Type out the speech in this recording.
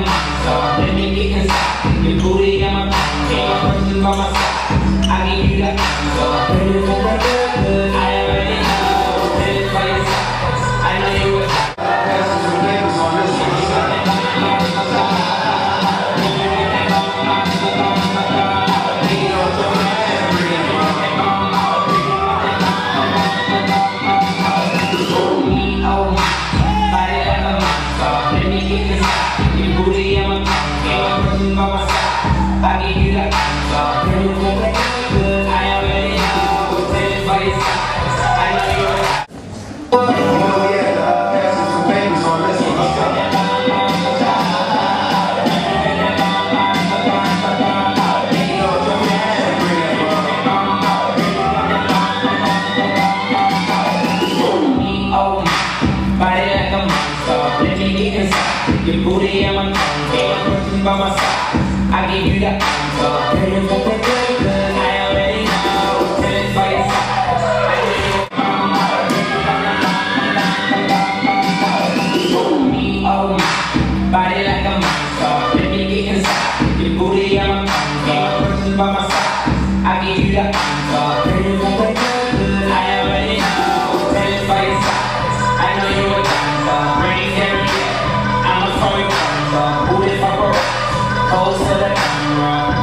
my. Let me get inside. Your booty got my pockets off. Person by my side. I give you that pockets inside. booty and my tongue. Damn, i side. I give you the answer. Hold to the camera.